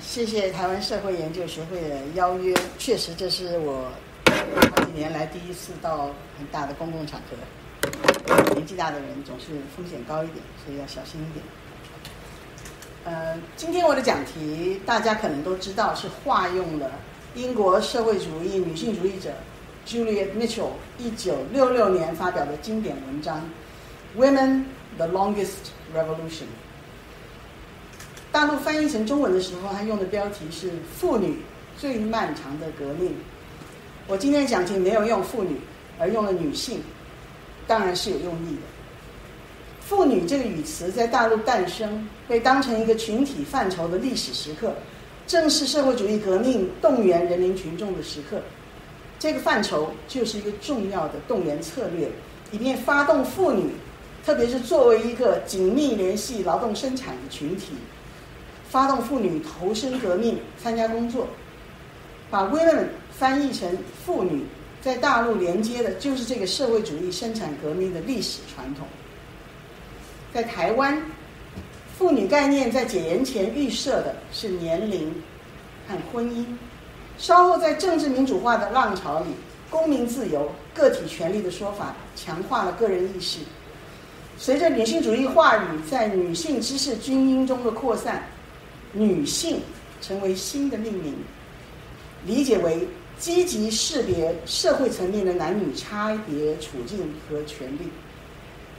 谢谢台湾社会研究学会的邀约。确实，这是我好几年来第一次到很大的公共场合。年纪大的人总是风险高一点，所以要小心一点。呃，今天我的讲题大家可能都知道，是化用了英国社会主义女性主义者 Juliet Mitchell 一九六六年发表的经典文章《Women: The Longest Revolution》。大陆翻译成中文的时候，他用的标题是《妇女最漫长的革命》。我今天讲题没有用妇女，而用了女性，当然是有用意的。妇女这个语词在大陆诞生，被当成一个群体范畴的历史时刻，正是社会主义革命动员人民群众的时刻。这个范畴就是一个重要的动员策略，以便发动妇女，特别是作为一个紧密联系劳动生产的群体。发动妇女投身革命、参加工作，把 women 翻译成妇女，在大陆连接的就是这个社会主义生产革命的历史传统。在台湾，妇女概念在解严前预设的是年龄和婚姻，稍后在政治民主化的浪潮里，公民自由、个体权利的说法强化了个人意识。随着女性主义话语在女性知识精英中的扩散。女性成为新的命名，理解为积极识别社会层面的男女差别处境和权利。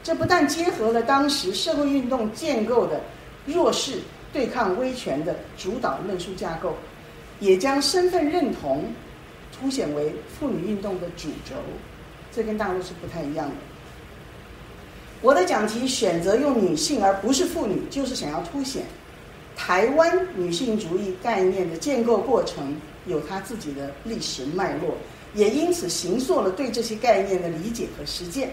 这不但结合了当时社会运动建构的弱势对抗威权的主导论述架构，也将身份认同凸显为妇女运动的主轴。这跟大陆是不太一样的。我的讲题选择用女性而不是妇女，就是想要凸显。台湾女性主义概念的建构过程有它自己的历史脉络，也因此形塑了对这些概念的理解和实践。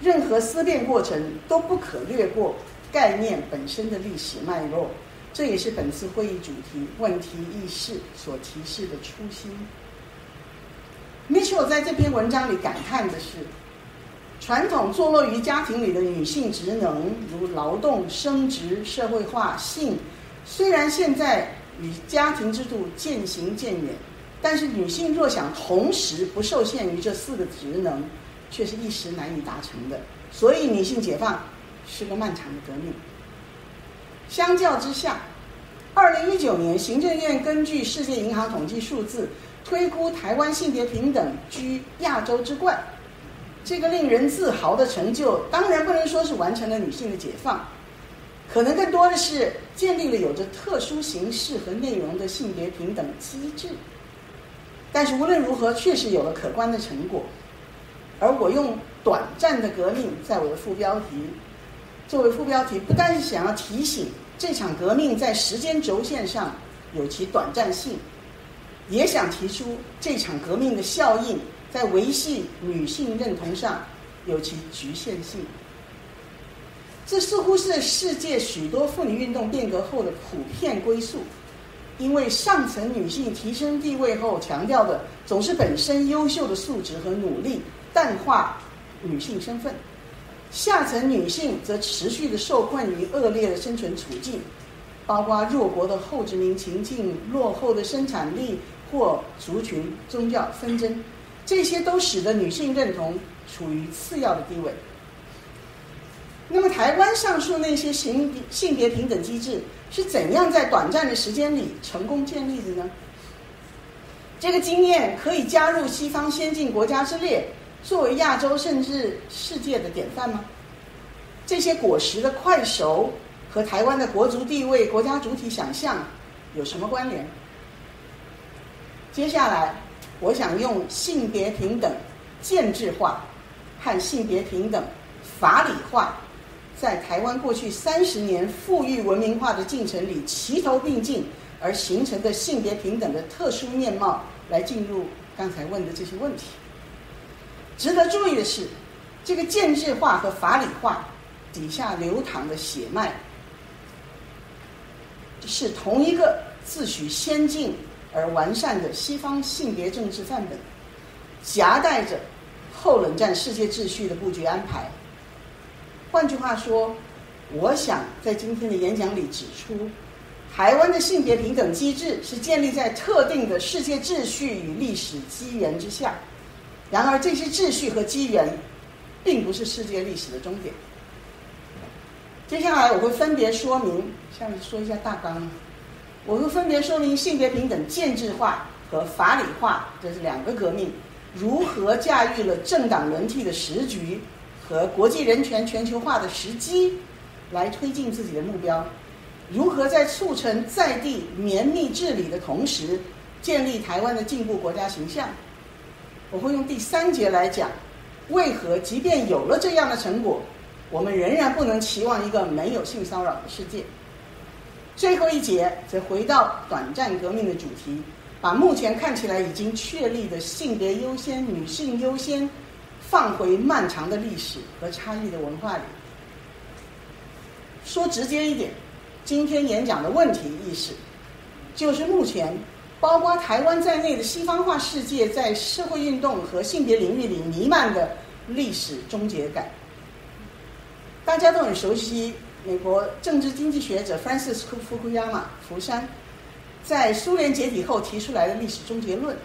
任何思辨过程都不可略过概念本身的历史脉络，这也是本次会议主题“问题意识”所提示的初心。Mitchell 在这篇文章里感叹的是。传统坐落于家庭里的女性职能，如劳动、生殖、社会化、性，虽然现在与家庭制度渐行渐远，但是女性若想同时不受限于这四个职能，却是一时难以达成的。所以，女性解放是个漫长的革命。相较之下，二零一九年行政院根据世界银行统计数字，推估台湾性别平等居亚洲之冠。这个令人自豪的成就，当然不能说是完成了女性的解放，可能更多的是建立了有着特殊形式和内容的性别平等机制。但是无论如何，确实有了可观的成果。而我用“短暂的革命”在我的副标题作为副标题，不单是想要提醒这场革命在时间轴线上有其短暂性，也想提出这场革命的效应。在维系女性认同上有其局限性，这似乎是世界许多妇女运动变革后的普遍归宿。因为上层女性提升地位后强调的总是本身优秀的素质和努力，淡化女性身份；下层女性则持续的受困于恶劣的生存处境，包括弱国的后殖民情境、落后的生产力或族群宗教纷争。这些都使得女性认同处于次要的地位。那么，台湾上述那些性性别平等机制是怎样在短暂的时间里成功建立的呢？这个经验可以加入西方先进国家之列，作为亚洲甚至世界的典范吗？这些果实的快熟和台湾的国族地位、国家主体想象有什么关联？接下来。我想用性别平等建制化和性别平等法理化，在台湾过去三十年富裕文明化的进程里齐头并进而形成的性别平等的特殊面貌，来进入刚才问的这些问题。值得注意的是，这个建制化和法理化底下流淌的血脉，是同一个自诩先进。而完善的西方性别政治范本，夹带着后冷战世界秩序的布局安排。换句话说，我想在今天的演讲里指出，台湾的性别平等机制是建立在特定的世界秩序与历史机缘之下。然而，这些秩序和机缘，并不是世界历史的终点。接下来我会分别说明，下面说一下大纲。我会分别说明性别平等建制化和法理化，这是两个革命，如何驾驭了政党轮替的时局和国际人权全球化的时机，来推进自己的目标。如何在促成在地绵密治理的同时，建立台湾的进步国家形象？我会用第三节来讲，为何即便有了这样的成果。我们仍然不能期望一个没有性骚扰的世界。最后一节则回到短暂革命的主题，把目前看起来已经确立的性别优先、女性优先放回漫长的历史和差异的文化里。说直接一点，今天演讲的问题意识，就是目前包括台湾在内的西方化世界在社会运动和性别领域里弥漫的历史终结感。大家都很熟悉美国政治经济学者 Francis Fukuyama 福山，在苏联解体后提出来的历史终结论。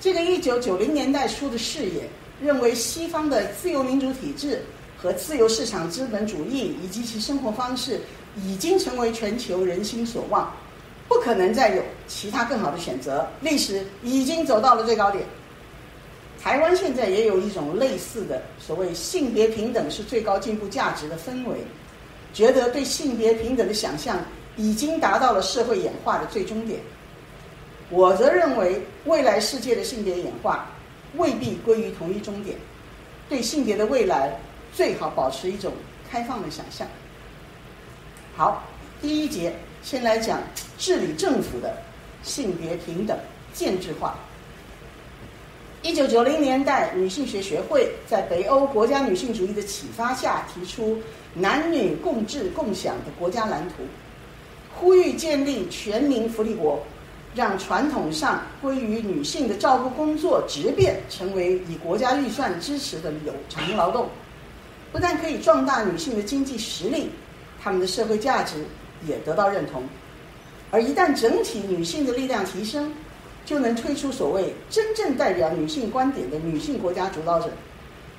这个一九九零年代初的视野认为，西方的自由民主体制和自由市场资本主义以及其生活方式已经成为全球人心所望，不可能再有其他更好的选择。历史已经走到了最高点。台湾现在也有一种类似的所谓性别平等是最高进步价值的氛围，觉得对性别平等的想象已经达到了社会演化的最终点。我则认为，未来世界的性别演化未必归于同一终点，对性别的未来最好保持一种开放的想象。好，第一节先来讲治理政府的性别平等建制化。一九九零年代，女性学学会在北欧国家女性主义的启发下，提出男女共治共享的国家蓝图，呼吁建立全民福利国，让传统上归于女性的照顾工作直变成为以国家预算支持的有偿劳动。不但可以壮大女性的经济实力，她们的社会价值也得到认同。而一旦整体女性的力量提升，就能推出所谓真正代表女性观点的女性国家主导者，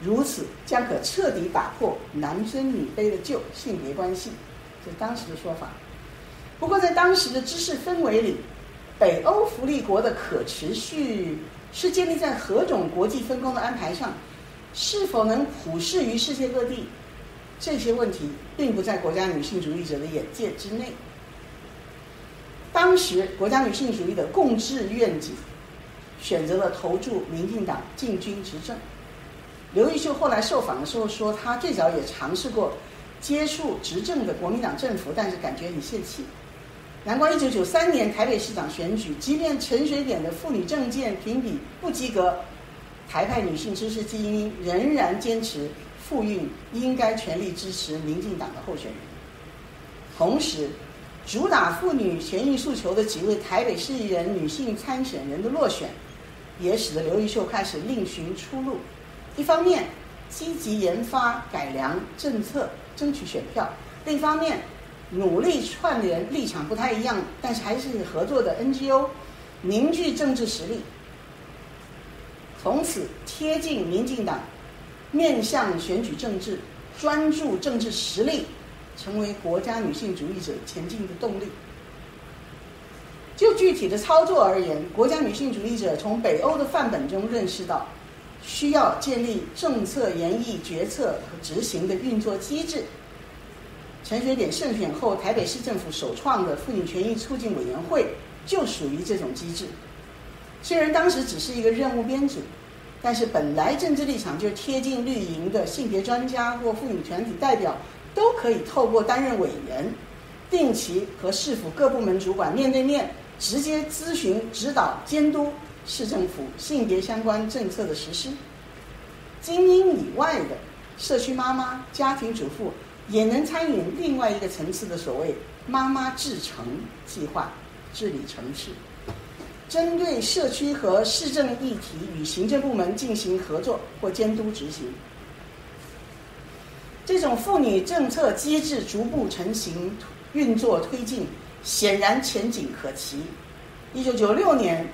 如此将可彻底打破男尊女卑的旧性别关系，这是当时的说法。不过在当时的知识氛围里，北欧福利国的可持续是建立在何种国际分工的安排上，是否能普适于世界各地，这些问题并不在国家女性主义者的眼界之内。当时国家女性主义的共治愿景，选择了投注民进党进军执政。刘玉秀后来受访的时候说，他最早也尝试过接触执政的国民党政府，但是感觉很泄气。难怪一九九三年台北市长选举，即便陈水扁的妇女政见评比不及格，台派女性知识精英仍然坚持妇运应该全力支持民进党的候选人。同时。主打妇女权益诉求的几位台北市议员女性参选人的落选，也使得刘玉秀开始另寻出路。一方面积极研发改良政策，争取选票；另一方面努力串联立场不太一样，但是还是合作的 NGO，凝聚政治实力，从此贴近民进党，面向选举政治，专注政治实力。成为国家女性主义者前进的动力。就具体的操作而言，国家女性主义者从北欧的范本中认识到，需要建立政策研议、决策和执行的运作机制。陈水扁胜选后，台北市政府首创的妇女权益促进委员会就属于这种机制。虽然当时只是一个任务编组，但是本来政治立场就贴近绿营的性别专家或妇女团体代表。都可以透过担任委员，定期和市府各部门主管面对面，直接咨询、指导、监督市政府性别相关政策的实施。精英以外的社区妈妈、家庭主妇也能参与另外一个层次的所谓“妈妈治城”计划，治理城市，针对社区和市政议题与行政部门进行合作或监督执行。这种妇女政策机制逐步成型、运作推进，显然前景可期。一九九六年，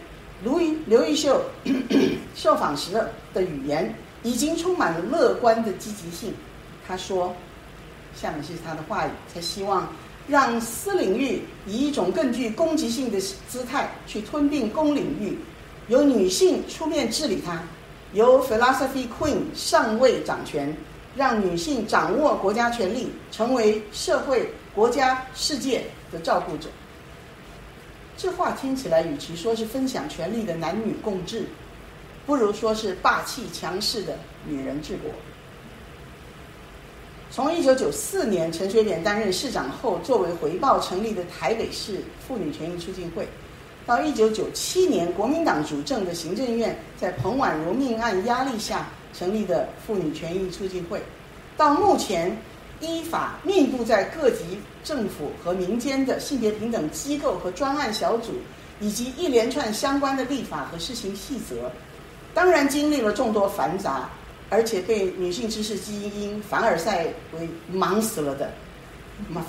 卢云刘玉秀 受访时的语言已经充满了乐观的积极性。他说：“下面是他的话语，他希望让私领域以一种更具攻击性的姿态去吞并公领域，由女性出面治理它，由 philosophy queen 上位掌权，让女性掌握国家权力，成为社会、国家、世界的照顾者。”这话听起来，与其说是分享权力的男女共治，不如说是霸气强势的女人治国。从一九九四年陈水扁担任市长后，作为回报成立的台北市妇女权益促进会，到一九九七年国民党主政的行政院在彭婉如命案压力下成立的妇女权益促进会，到目前依法密布在各级政府和民间的性别平等机构和专案小组，以及一连串相关的立法和施行细则，当然经历了众多繁杂。而且被女性知识基因凡尔赛为忙死了的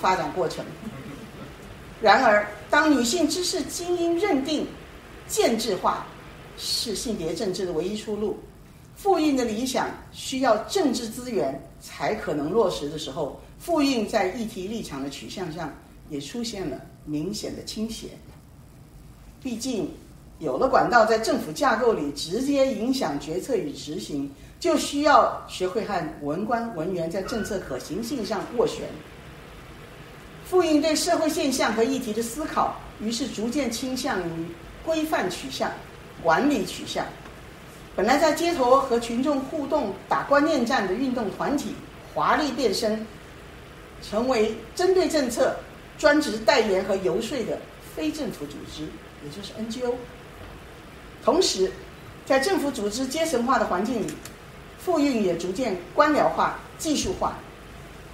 发展过程。然而，当女性知识精英认定建制化是性别政治的唯一出路，复印的理想需要政治资源才可能落实的时候，复印在议题立场的取向上也出现了明显的倾斜。毕竟，有了管道在政府架构里直接影响决策与执行。就需要学会和文官文员在政策可行性上斡旋。复印对社会现象和议题的思考，于是逐渐倾向于规范取向、管理取向。本来在街头和群众互动、打观念战的运动团体，华丽变身，成为针对政策、专职代言和游说的非政府组织，也就是 NGO。同时，在政府组织阶层化的环境里。复运也逐渐官僚化、技术化，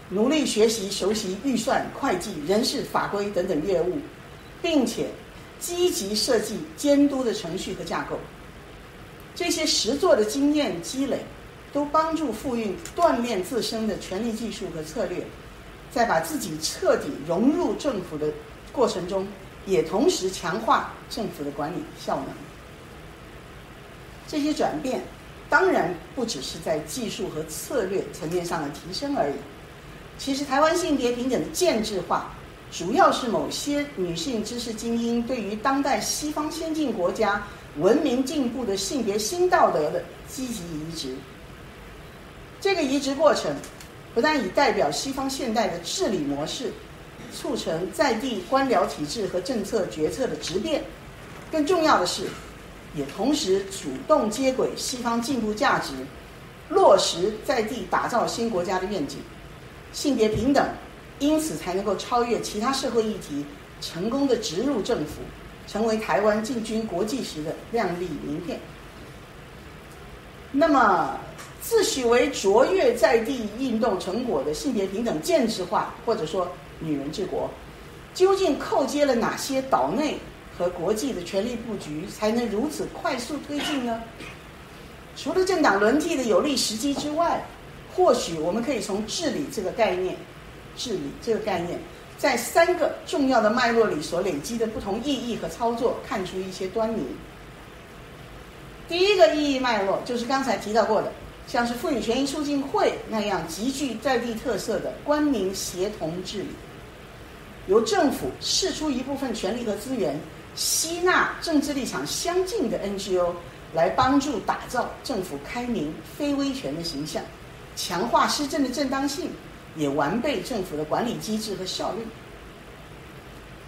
努力学习熟悉预算、会计、人事、法规等等业务，并且积极设计监督的程序和架构。这些实作的经验积累，都帮助复运锻炼自身的权力技术和策略，在把自己彻底融入政府的过程中，也同时强化政府的管理效能。这些转变。当然不只是在技术和策略层面上的提升而已。其实，台湾性别平等的建制化，主要是某些女性知识精英对于当代西方先进国家文明进步的性别新道德的积极移植。这个移植过程，不但以代表西方现代的治理模式，促成在地官僚体制和政策决策的质变，更重要的是。也同时主动接轨西方进步价值，落实在地打造新国家的愿景，性别平等，因此才能够超越其他社会议题，成功的植入政府，成为台湾进军国际时的亮丽名片。那么，自诩为卓越在地运动成果的性别平等建制化，或者说女人治国，究竟扣接了哪些岛内？和国际的权力布局才能如此快速推进呢？除了政党轮替的有利时机之外，或许我们可以从治理这个概念，治理这个概念在三个重要的脉络里所累积的不同意义和操作，看出一些端倪。第一个意义脉络就是刚才提到过的，像是妇女权益促进会那样极具在地特色的官民协同治理，由政府释出一部分权力和资源。吸纳政治立场相近的 NGO 来帮助打造政府开明、非威权的形象，强化施政的正当性，也完备政府的管理机制和效率。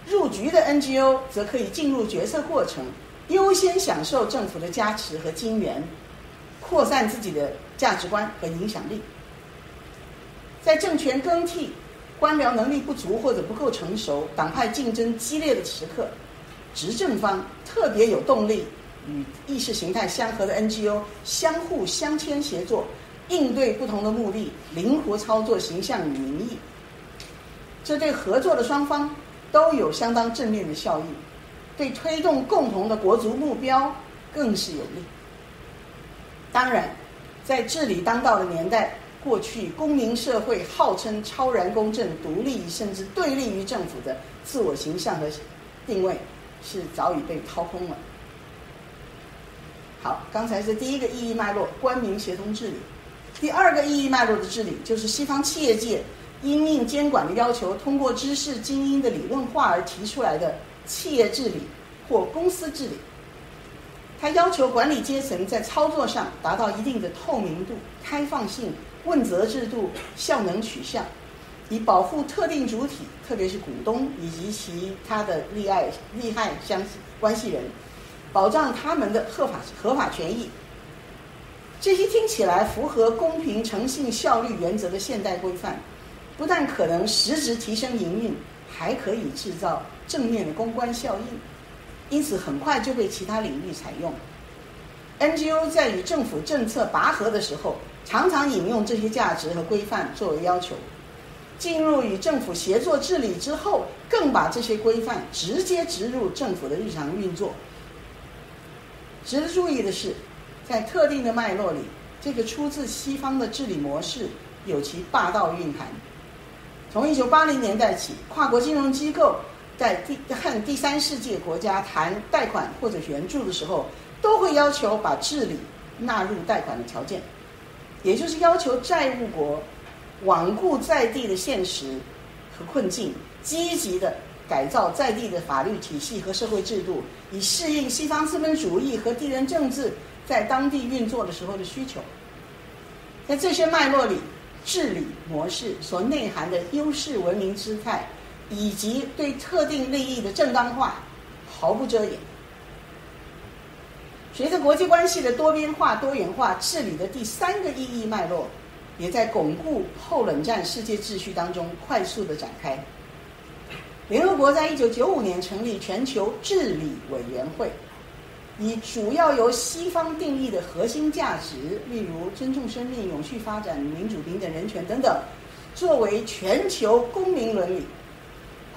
入局的 NGO 则可以进入决策过程，优先享受政府的加持和金援，扩散自己的价值观和影响力。在政权更替、官僚能力不足或者不够成熟、党派竞争激烈的时刻。执政方特别有动力与意识形态相合的 NGO 相互相牵协作，应对不同的目的，灵活操作形象与民意。这对合作的双方都有相当正面的效益，对推动共同的国足目标更是有利。当然，在治理当道的年代，过去公民社会号称超然公正、独立，甚至对立于政府的自我形象和定位，是早已被掏空了。好，刚才是第一个意义脉络，官民协同治理。第二个意义脉络的治理，就是西方企业界因应监管的要求，通过知识精英的理论化而提出来的企业治理或公司治理。它要求管理阶层在操作上达到一定的透明度、开放性、问责制度、效能取向，以保护特定主体，特别是股东以及其他的利害利害相关系人。保障他们的合法合法权益，这些听起来符合公平、诚信、效率原则的现代规范，不但可能实质提升营运，还可以制造正面的公关效应，因此很快就被其他领域采用。NGO 在与政府政策拔河的时候，常常引用这些价值和规范作为要求；进入与政府协作治理之后，更把这些规范直接植入政府的日常运作。值得注意的是，在特定的脉络里，这个出自西方的治理模式有其霸道蕴含。从一九八零年代起，跨国金融机构在第和第三世界国家谈贷款或者援助的时候，都会要求把治理纳入贷款的条件，也就是要求债务国罔顾在地的现实和困境，积极的。改造在地的法律体系和社会制度，以适应西方资本主义和地缘政治在当地运作的时候的需求。在这些脉络里，治理模式所内涵的优势文明姿态，以及对特定利益的正当化，毫不遮掩。随着国际关系的多边化、多元化，治理的第三个意义脉络，也在巩固后冷战世界秩序当中快速的展开。联合国在一九九五年成立全球治理委员会，以主要由西方定义的核心价值，例如尊重生命、永续发展、民主、平等、人权等等，作为全球公民伦理，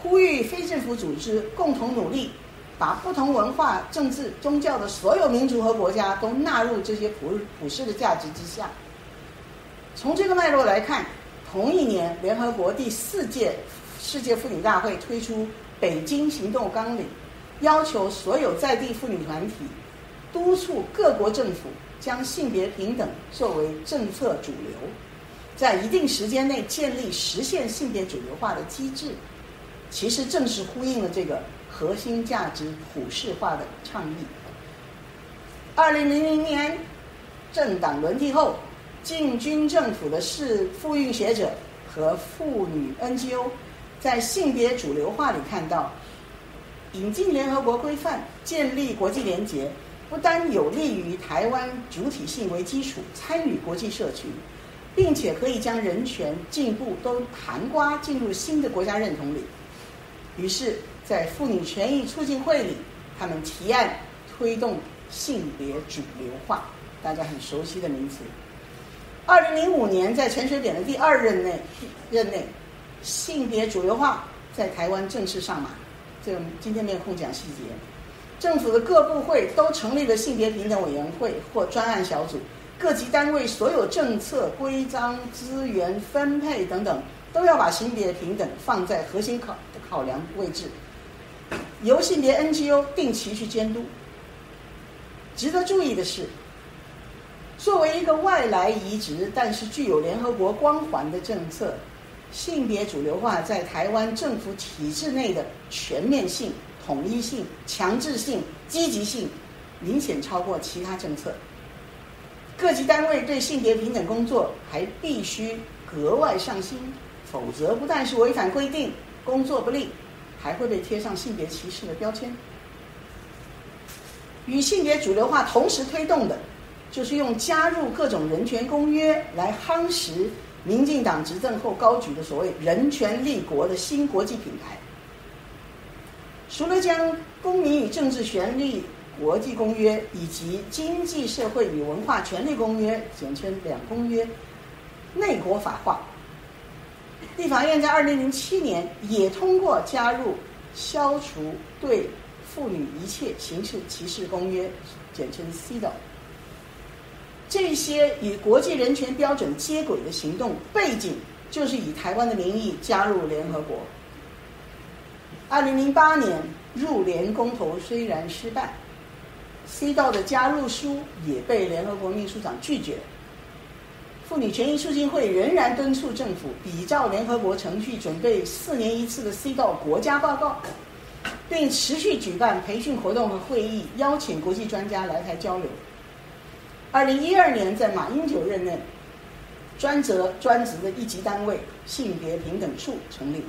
呼吁非政府组织共同努力，把不同文化、政治、宗教的所有民族和国家都纳入这些普普世的价值之下。从这个脉络来看，同一年联合国第四届。世界妇女大会推出《北京行动纲领》，要求所有在地妇女团体督促各国政府将性别平等作为政策主流，在一定时间内建立实现性别主流化的机制。其实正是呼应了这个核心价值普世化的倡议。二零零零年政党轮替后，进军政府的是妇运学者和妇女 NGO。在性别主流化里看到，引进联合国规范、建立国际联结，不单有利于台湾主体性为基础参与国际社群，并且可以将人权进步都含瓜进入新的国家认同里。于是，在妇女权益促进会里，他们提案推动性别主流化，大家很熟悉的名词。二零零五年，在陈水扁的第二任内任内。性别主流化在台湾正式上马，这个今天没有空讲细节。政府的各部会都成立了性别平等委员会或专案小组，各级单位所有政策、规章、资源分配等等，都要把性别平等放在核心考考量位置，由性别 NGO 定期去监督。值得注意的是，作为一个外来移植，但是具有联合国光环的政策。性别主流化在台湾政府体制内的全面性、统一性、强制性、积极性，明显超过其他政策。各级单位对性别平等工作还必须格外上心，否则不但是违反规定，工作不力，还会被贴上性别歧视的标签。与性别主流化同时推动的，就是用加入各种人权公约来夯实。民进党执政后高举的所谓“人权立国”的新国际品牌，除了将《公民与政治权利国际公约》以及《经济社会与文化权利公约》（简称“两公约”）内国法化，立法院在二零零七年也通过加入《消除对妇女一切形式歧视公约》（简称 “CED”）。这些与国际人权标准接轨的行动背景，就是以台湾的名义加入联合国。二零零八年入联公投虽然失败，C 道的加入书也被联合国秘书长拒绝。妇女权益促进会仍然敦促政府比照联合国程序，准备四年一次的 C 道国家报告，并持续举办培训活动和会议，邀请国际专家来台交流。二零一二年，在马英九任内，专责专职的一级单位性别平等处成立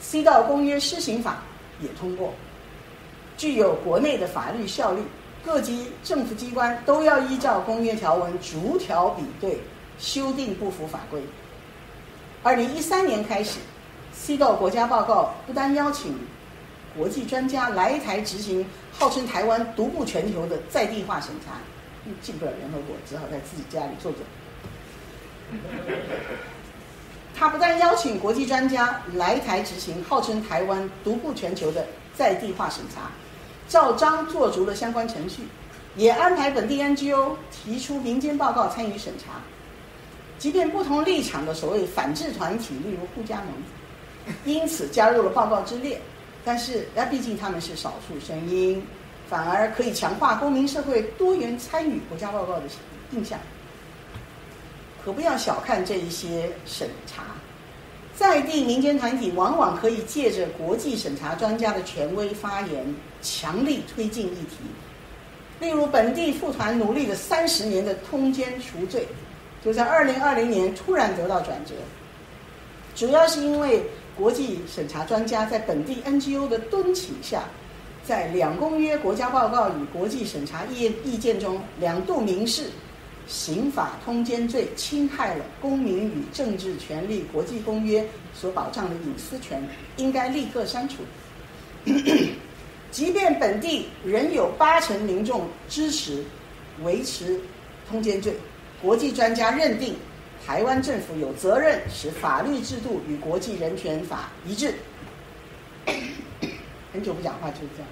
，C 道公约施行法也通过，具有国内的法律效力，各级政府机关都要依照公约条文逐条比对。修订不符法规。二零一三年开始，C 道国家报告不单邀请国际专家来台执行号称台湾独步全球的在地化审查，进不了联合国，只好在自己家里做做。他不但邀请国际专家来台执行号称台湾独步全球的在地化审查，照章做足了相关程序，也安排本地 NGO 提出民间报告参与审查。即便不同立场的所谓反制团体，例如互加盟，因此加入了报告之列，但是那毕竟他们是少数声音，反而可以强化公民社会多元参与国家报告的印象。可不要小看这一些审查，在地民间团体往往可以借着国际审查专家的权威发言，强力推进议题。例如本地妇团努力了三十年的通奸除罪。就在二零二零年突然得到转折，主要是因为国际审查专家在本地 NGO 的敦请下，在两公约国家报告与国际审查意意见中两度明示，刑法通奸罪侵害了公民与政治权利国际公约所保障的隐私权，应该立刻删除。即便本地仍有八成民众支持维持通奸罪。国际专家认定，台湾政府有责任使法律制度与国际人权法一致。很久不讲话就是这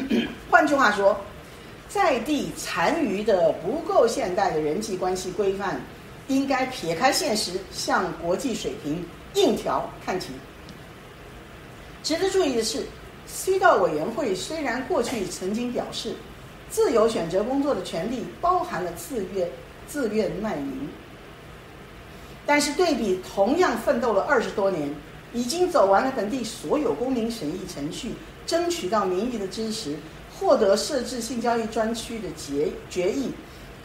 样。换句话说，在地残余的不够现代的人际关系规范，应该撇开现实，向国际水平硬调看齐。值得注意的是。C 道委员会虽然过去曾经表示，自由选择工作的权利包含了自愿自愿卖淫，但是对比同样奋斗了二十多年，已经走完了本地所有公民审议程序，争取到民意的支持，获得设置性交易专区的决决议，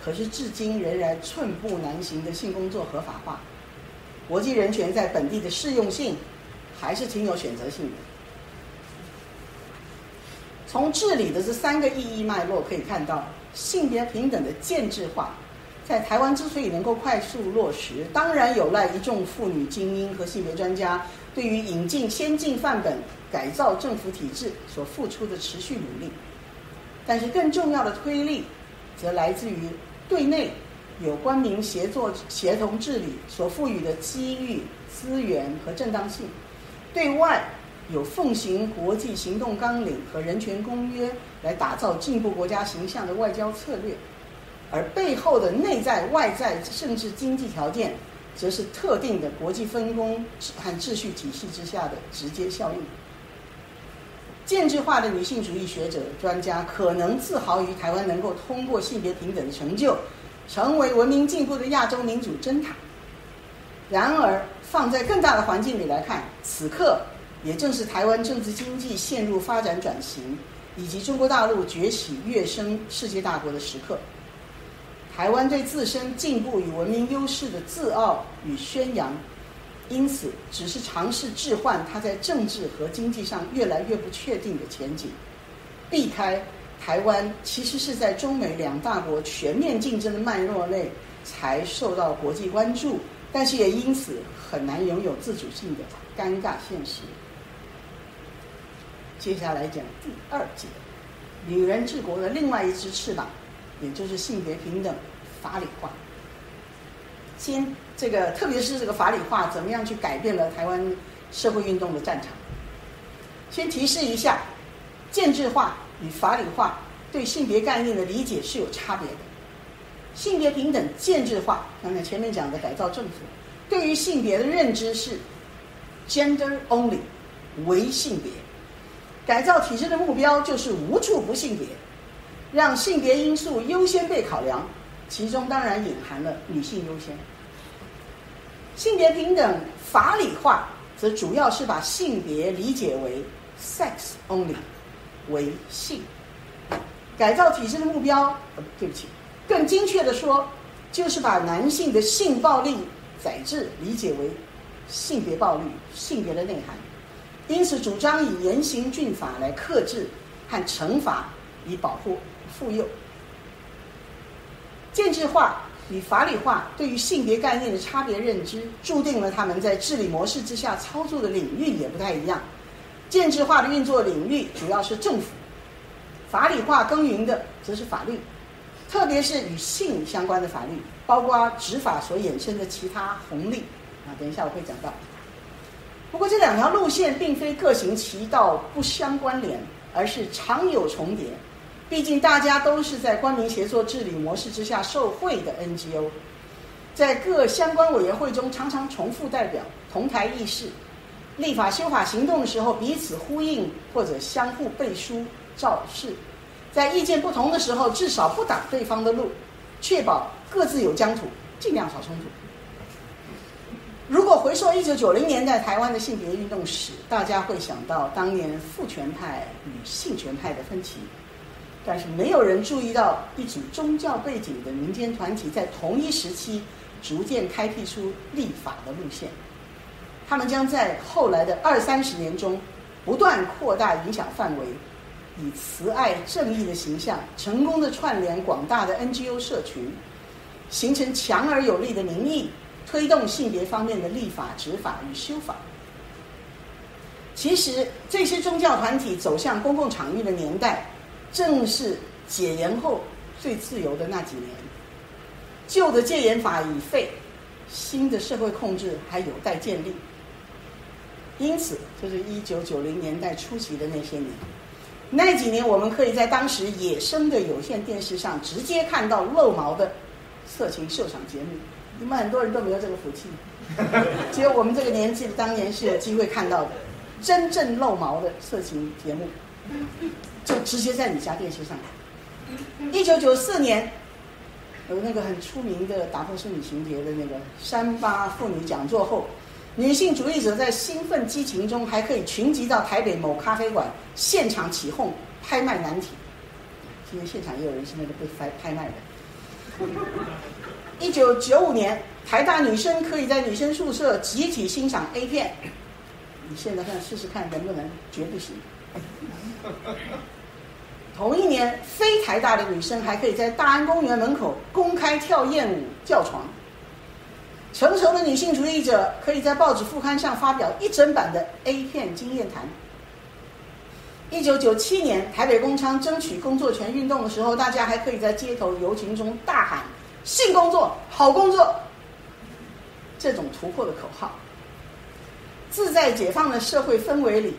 可是至今仍然寸步难行的性工作合法化，国际人权在本地的适用性还是挺有选择性的。从治理的这三个意义脉络可以看到，性别平等的建制化，在台湾之所以能够快速落实，当然有赖一众妇女精英和性别专家对于引进先进范本、改造政府体制所付出的持续努力。但是更重要的推力，则来自于对内有官民协作协同治理所赋予的机遇、资源和正当性，对外。有奉行国际行动纲领和人权公约来打造进步国家形象的外交策略，而背后的内在、外在甚至经济条件，则是特定的国际分工和秩序体系之下的直接效应。建制化的女性主义学者、专家可能自豪于台湾能够通过性别平等的成就，成为文明进步的亚洲民主灯塔。然而，放在更大的环境里来看，此刻。也正是台湾政治经济陷入发展转型，以及中国大陆崛起跃升世界大国的时刻，台湾对自身进步与文明优势的自傲与宣扬，因此只是尝试置换它在政治和经济上越来越不确定的前景，避开台湾其实是在中美两大国全面竞争的脉络内才受到国际关注，但是也因此很难拥有自主性的尴尬现实。接下来讲第二节，女人治国的另外一只翅膀，也就是性别平等法理化。先这个，特别是这个法理化，怎么样去改变了台湾社会运动的战场？先提示一下，建制化与法理化对性别概念的理解是有差别的。性别平等建制化，刚才前面讲的改造政府，对于性别的认知是 gender only，唯性别。改造体制的目标就是无处不性别，让性别因素优先被考量，其中当然隐含了女性优先。性别平等法理化，则主要是把性别理解为 sex only，为性。改造体制的目标，呃，对不起，更精确的说，就是把男性的性暴力宰制理解为性别暴力，性别的内涵。因此，主张以严刑峻法来克制和惩罚，以保护妇幼。建制化与法理化对于性别概念的差别认知，注定了他们在治理模式之下操作的领域也不太一样。建制化的运作领域主要是政府，法理化耕耘的则是法律，特别是与性相关的法律，包括执法所衍生的其他红利。啊，等一下我会讲到。不过这两条路线并非各行其道不相关联，而是常有重叠。毕竟大家都是在官民协作治理模式之下受惠的 NGO，在各相关委员会中常常重复代表，同台议事，立法修法行动的时候彼此呼应或者相互背书造势，在意见不同的时候至少不挡对方的路，确保各自有疆土，尽量少冲突。如果回溯一九九零年代台湾的性别运动史，大家会想到当年父权派与性权派的分歧，但是没有人注意到一组宗教背景的民间团体在同一时期逐渐开辟出立法的路线。他们将在后来的二三十年中不断扩大影响范围，以慈爱正义的形象，成功的串联广大的 NGO 社群，形成强而有力的民意。推动性别方面的立法、执法与修法。其实，这些宗教团体走向公共场域的年代，正是解严后最自由的那几年。旧的戒严法已废，新的社会控制还有待建立。因此，就是一九九零年代初期的那些年，那几年我们可以在当时野生的有线电视上直接看到露毛的色情秀场节目。你们很多人都没有这个福气，只有我们这个年纪当年是有机会看到的，真正露毛的色情节目，就直接在你家电视上。一九九四年，有那个很出名的打破生理情节的那个三八妇女讲座后，女性主义者在兴奋激情中还可以群集到台北某咖啡馆现场起哄拍卖难题，今天现场也有人是那个被拍拍卖的。一九九五年，台大女生可以在女生宿舍集体欣赏 A 片。你现在看试试看能不能？绝不行。同一年，非台大的女生还可以在大安公园门口公开跳艳舞、叫床。成熟的女性主义者可以在报纸副刊上发表一整版的 A 片经验谈。一九九七年，台北工商争取工作权运动的时候，大家还可以在街头游行中大喊。性工作，好工作。这种突破的口号，自在解放的社会氛围里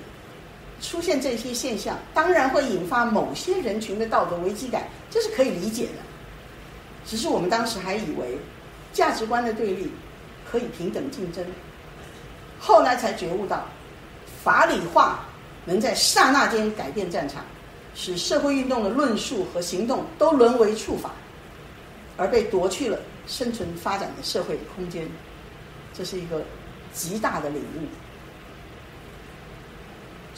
出现这些现象，当然会引发某些人群的道德危机感，这是可以理解的。只是我们当时还以为价值观的对立可以平等竞争，后来才觉悟到法理化能在刹那间改变战场，使社会运动的论述和行动都沦为触法。而被夺去了生存发展的社会空间，这是一个极大的领悟。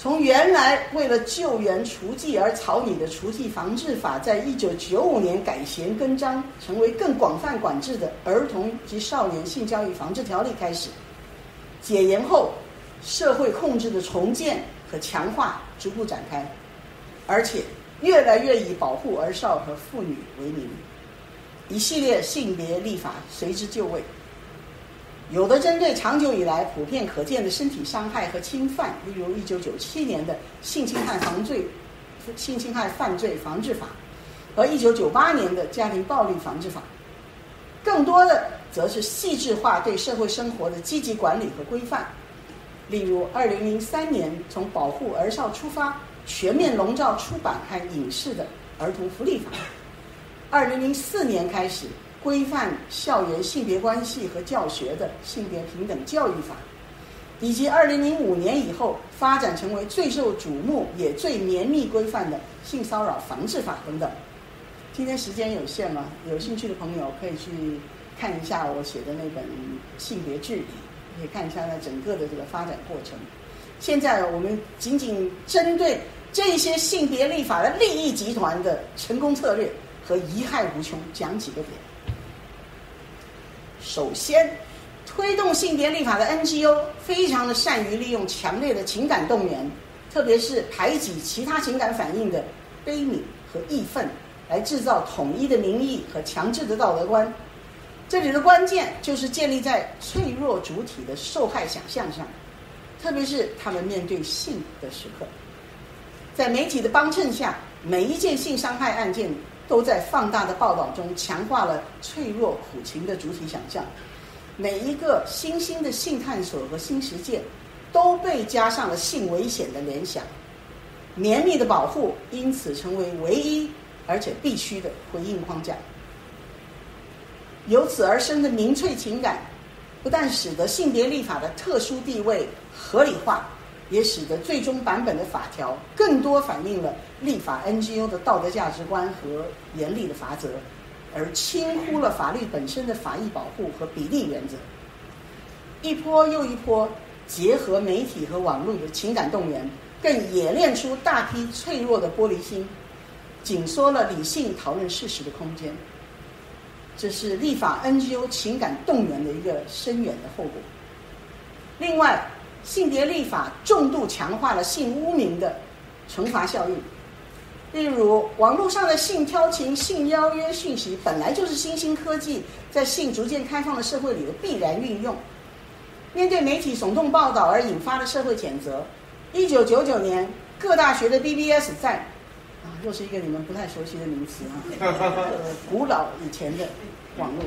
从原来为了救援雏妓而草拟的《雏妓防治法》，在一九九五年改弦更张，成为更广泛管制的《儿童及少年性教育防治条例》开始，解严后社会控制的重建和强化逐步展开，而且越来越以保护儿少和妇女为名。一系列性别立法随之就位，有的针对长久以来普遍可见的身体伤害和侵犯，例如一九九七年的性侵害防罪、性侵害犯罪防治法和一九九八年的家庭暴力防治法；更多的则是细致化对社会生活的积极管理和规范，例如二零零三年从保护儿少出发，全面笼罩出版和影视的儿童福利法。二零零四年开始规范校园性别关系和教学的性别平等教育法，以及二零零五年以后发展成为最受瞩目也最绵密规范的性骚扰防治法等等。今天时间有限嘛，有兴趣的朋友可以去看一下我写的那本《性别治理》，可以看一下它整个的这个发展过程。现在我们仅仅针对这些性别立法的利益集团的成功策略。和贻害无穷，讲几个点。首先，推动性别立法的 NGO 非常的善于利用强烈的情感动员，特别是排挤其他情感反应的悲悯和义愤，来制造统一的民意和强制的道德观。这里的关键就是建立在脆弱主体的受害想象上，特别是他们面对性的时刻，在媒体的帮衬下，每一件性伤害案件。都在放大的报道中强化了脆弱苦情的主体想象，每一个新兴的性探索和新实践，都被加上了性危险的联想，绵密的保护因此成为唯一而且必须的回应框架。由此而生的民粹情感，不但使得性别立法的特殊地位合理化。也使得最终版本的法条更多反映了立法 NGO 的道德价值观和严厉的法则，而轻忽了法律本身的法益保护和比例原则。一波又一波结合媒体和网络的情感动员，更演练出大批脆弱的玻璃心，紧缩了理性讨论事实的空间。这是立法 NGO 情感动员的一个深远的后果。另外。性别立法重度强化了性污名的惩罚效应，例如网络上的性挑情、性邀约讯息，本来就是新兴科技在性逐渐开放的社会里的必然运用。面对媒体耸动报道而引发的社会谴责，一九九九年各大学的 BBS 站，啊，又是一个你们不太熟悉的名词啊，呃，古老以前的网络，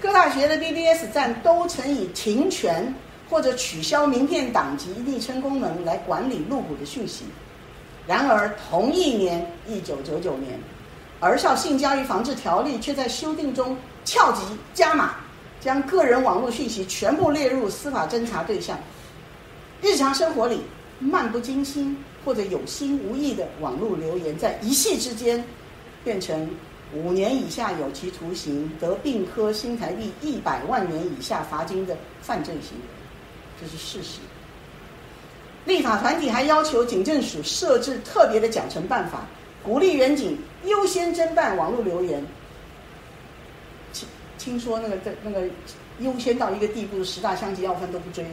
各大学的 BBS 站都曾以停权。或者取消名片党籍昵称功能来管理入股的讯息。然而，同一年（一九九九年），《儿少性交易防治条例》却在修订中翘级加码，将个人网络讯息全部列入司法侦查对象。日常生活里漫不经心或者有心无意的网络留言，在一夕之间变成五年以下有期徒刑、得并科新台币一百万元以下罚金的犯罪行为。这是事实。立法团体还要求警政署设置特别的奖惩办法，鼓励员警优先侦办网络留言。听听说那个在那个优先到一个地步，十大枪击要犯都不追，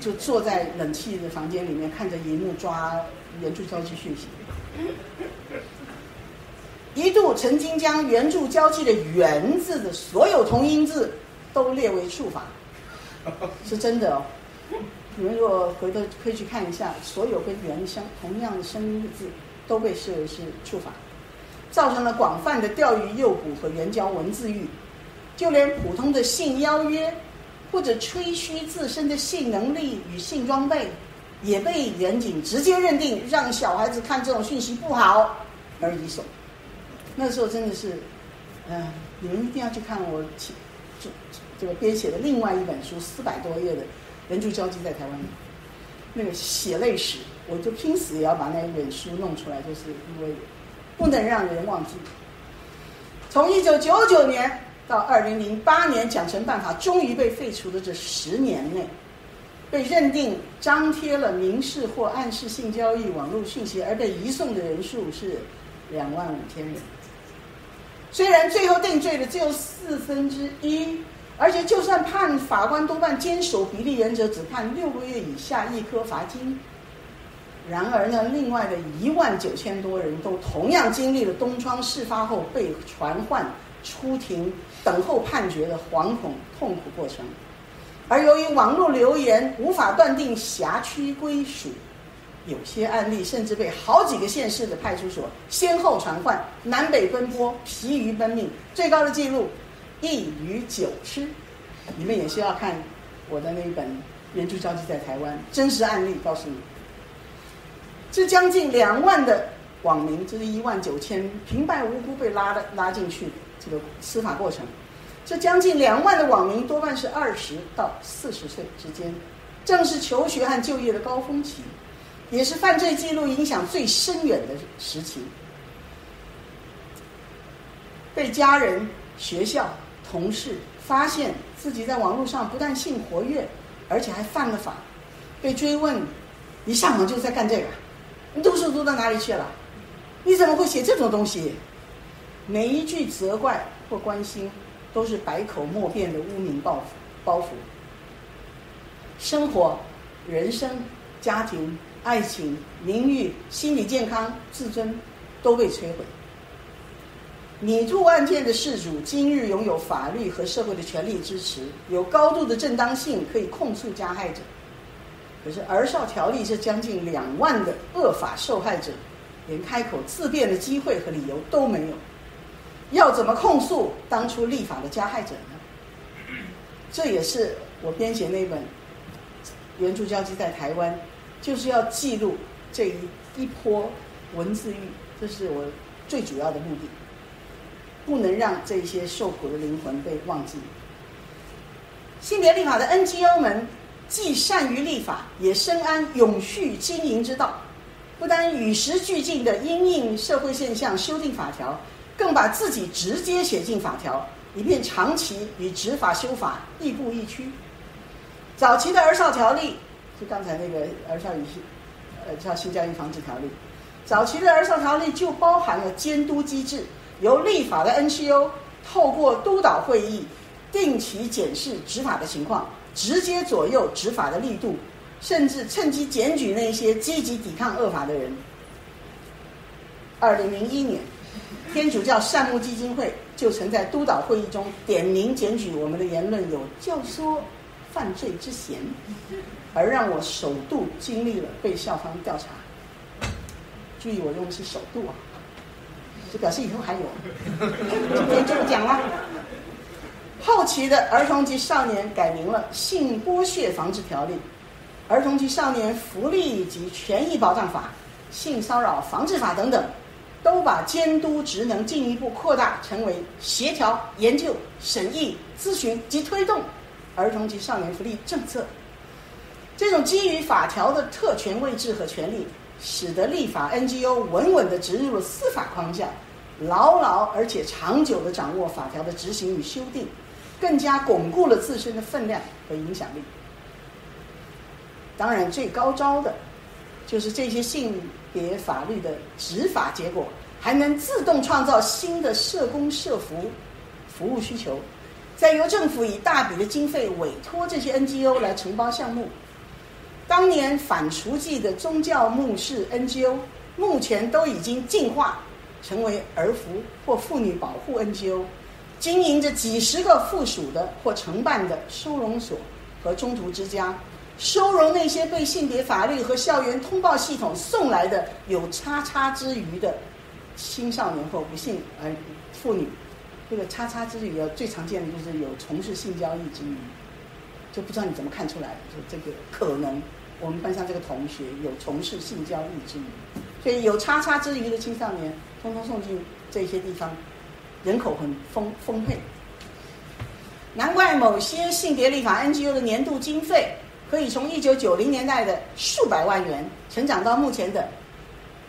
就坐在冷气的房间里面看着荧幕抓援助交际讯息。一度曾经将援助交际的“援”字的所有同音字都列为处罚，是真的哦。你们如果回头可以去看一下，所有跟“原相同样的声音的字都被视为是触法，造成了广泛的钓鱼诱捕和援交文字狱。就连普通的性邀约或者吹嘘自身的性能力与性装备，也被远警直接认定让小孩子看这种讯息不好而移送。那时候真的是，嗯，你们一定要去看我这这个编写的另外一本书，四百多页的。人就交际在台湾，那个血泪史，我就拼死也要把那一本书弄出来，就是因为不能让人忘记。从一九九九年到二零零八年，奖惩办法终于被废除的这十年内，被认定张贴了明示或暗示性交易网络讯息而被移送的人数是两万五千人。虽然最后定罪的只有四分之一。而且，就算判法官多半坚守比例原则，只判六个月以下一颗罚金。然而呢，另外的一万九千多人都同样经历了东窗事发后被传唤出庭等候判决的惶恐痛苦过程。而由于网络留言无法断定辖区归属，有些案例甚至被好几个县市的派出所先后传唤，南北奔波，疲于奔命。最高的记录。一鱼九吃，你们也需要看我的那一本《援助交际在台湾》真实案例，告诉你，这将近两万的网民，这是一万九千平白无故被拉的拉进去这个司法过程。这将近两万的网民多半是二十到四十岁之间，正是求学和就业的高峰期，也是犯罪记录影响最深远的时期。被家人、学校、同事发现自己在网络上不但性活跃，而且还犯了法，被追问：“你上网就是在干这个？你读书读到哪里去了？你怎么会写这种东西？”每一句责怪或关心，都是百口莫辩的污名包袱。包袱。生活、人生、家庭、爱情、名誉、心理健康、自尊，都被摧毁。米兔案件的事主今日拥有法律和社会的权利支持，有高度的正当性，可以控诉加害者。可是儿少条例这将近两万的恶法受害者，连开口自辩的机会和理由都没有。要怎么控诉当初立法的加害者呢？这也是我编写那本《援助交际在台湾》，就是要记录这一一波文字狱，这是我最主要的目的。不能让这些受苦的灵魂被忘记。性别立法的 NGO 们既善于立法，也深谙永续经营之道，不但与时俱进的因应社会现象修订法条，更把自己直接写进法条，以便长期与执法修法亦步亦趋。早期的儿少条例，就刚才那个儿少与性，呃，叫性教育防治条例，早期的儿少条例就包含了监督机制。由立法的 NGO 透过督导会议定期检视执法的情况，直接左右执法的力度，甚至趁机检举那些积极抵抗恶法的人。二零零一年，天主教善牧基金会就曾在督导会议中点名检举我们的言论有教唆犯罪之嫌，而让我首度经历了被校方调查。注意，我用的是首度啊。表示以后还有，今天就不讲了。后期的儿童及少年改名了《性剥削防治条例》，《儿童及少年福利及权益保障法》、《性骚扰防治法》等等，都把监督职能进一步扩大，成为协调、研究、审议、咨询及推动儿童及少年福利政策。这种基于法条的特权位置和权利。使得立法 NGO 稳稳地植入了司法框架，牢牢而且长久地掌握法条的执行与修订，更加巩固了自身的分量和影响力。当然，最高招的，就是这些性别法律的执法结果，还能自动创造新的社工社服服务需求，再由政府以大笔的经费委托这些 NGO 来承包项目。当年反雏妓的宗教牧师 NGO，目前都已经进化成为儿福或妇女保护 NGO，经营着几十个附属的或承办的收容所和中途之家，收容那些被性别法律和校园通报系统送来的有叉叉之余的青少年或不幸儿妇女。这个叉叉之余啊，最常见的就是有从事性交易之余，就不知道你怎么看出来，就这个可能。我们班上这个同学有从事性交易之余，所以有叉叉之余的青少年，通通送进这些地方，人口很丰丰沛。难怪某些性别立法 NGO 的年度经费可以从一九九零年代的数百万元，成长到目前的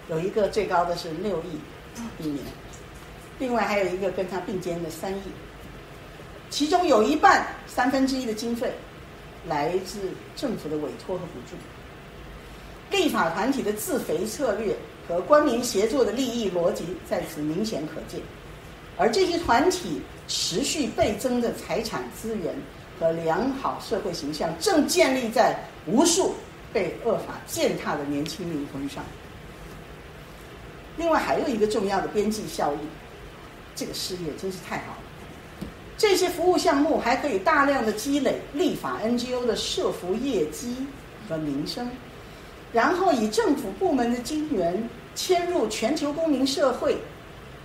有一个最高的是六亿一年，另外还有一个跟它并肩的三亿，其中有一半三分之一的经费。来自政府的委托和补助，立法团体的自肥策略和官民协作的利益逻辑在此明显可见，而这些团体持续倍增的财产资源和良好社会形象，正建立在无数被恶法践踏的年轻灵魂上。另外，还有一个重要的边际效应，这个事业真是太好了。这些服务项目还可以大量的积累立法 NGO 的社服业绩和名声，然后以政府部门的金源迁入全球公民社会，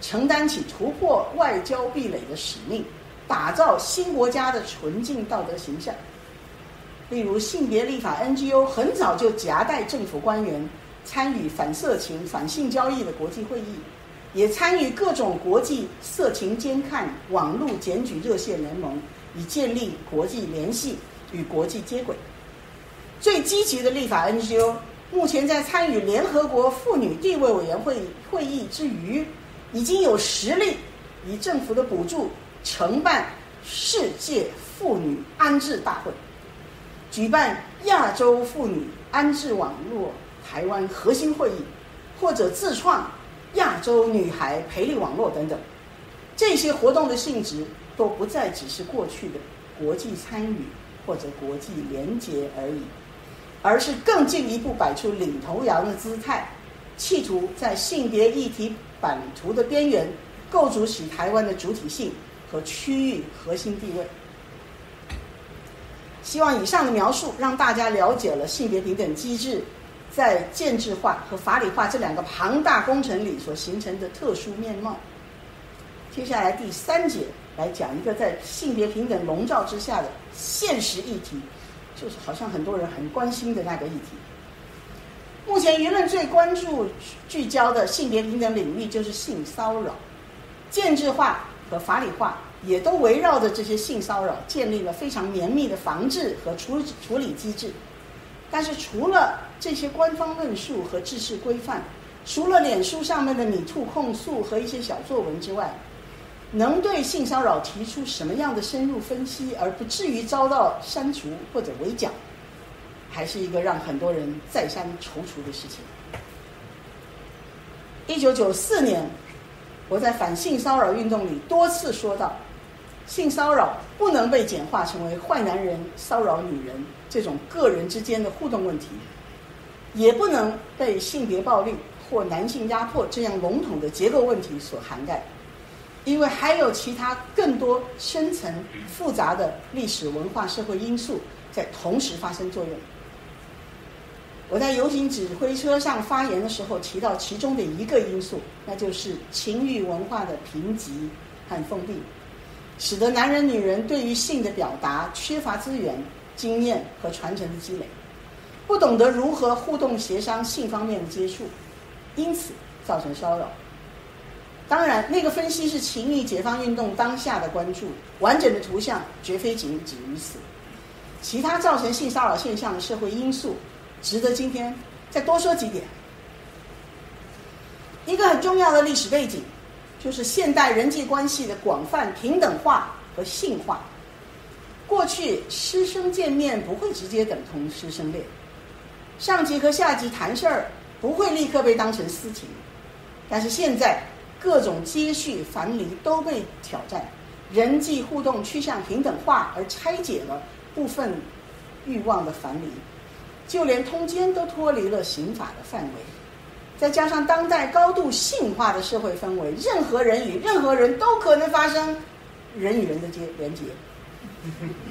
承担起突破外交壁垒的使命，打造新国家的纯净道德形象。例如，性别立法 NGO 很早就夹带政府官员，参与反色情、反性交易的国际会议，也参与各种国际色情监看、网络检举热线联盟，以建立国际联系与国际接轨。最积极的立法 NGO，目前在参与联合国妇女地位委员会会议之余，已经有实力以政府的补助承办世界妇女安置大会，举办亚洲妇女安置网络。台湾核心会议，或者自创亚洲女孩培力网络等等，这些活动的性质都不再只是过去的国际参与或者国际联结而已，而是更进一步摆出领头羊的姿态，企图在性别议题版图的边缘构筑起台湾的主体性和区域核心地位。希望以上的描述让大家了解了性别平等机制。在建制化和法理化这两个庞大工程里所形成的特殊面貌。接下来第三节来讲一个在性别平等笼罩之下的现实议题，就是好像很多人很关心的那个议题。目前舆论最关注聚焦的性别平等领域就是性骚扰，建制化和法理化也都围绕着这些性骚扰建立了非常严密的防治和处处理机制。但是除了这些官方论述和制式规范，除了脸书上面的米兔控诉和一些小作文之外，能对性骚扰提出什么样的深入分析，而不至于遭到删除或者围剿，还是一个让很多人再三踌躇的事情。一九九四年，我在反性骚扰运动里多次说到。性骚扰不能被简化成为坏男人骚扰女人这种个人之间的互动问题，也不能被性别暴力或男性压迫这样笼统的结构问题所涵盖，因为还有其他更多深层复杂的历史文化社会因素在同时发生作用。我在游行指挥车上发言的时候提到其中的一个因素，那就是情欲文化的贫瘠和封闭。使得男人、女人对于性的表达缺乏资源、经验和传承的积累，不懂得如何互动协商性方面的接触，因此造成骚扰。当然，那个分析是情欲解放运动当下的关注，完整的图像绝非仅止于此。其他造成性骚扰现象的社会因素，值得今天再多说几点。一个很重要的历史背景。就是现代人际关系的广泛平等化和性化。过去师生见面不会直接等同师生恋，上级和下级谈事儿不会立刻被当成私情，但是现在各种接续樊篱都被挑战，人际互动趋向平等化而拆解了部分欲望的樊篱，就连通奸都脱离了刑法的范围。再加上当代高度性化的社会氛围，任何人与任何人都可能发生人与人的接连接，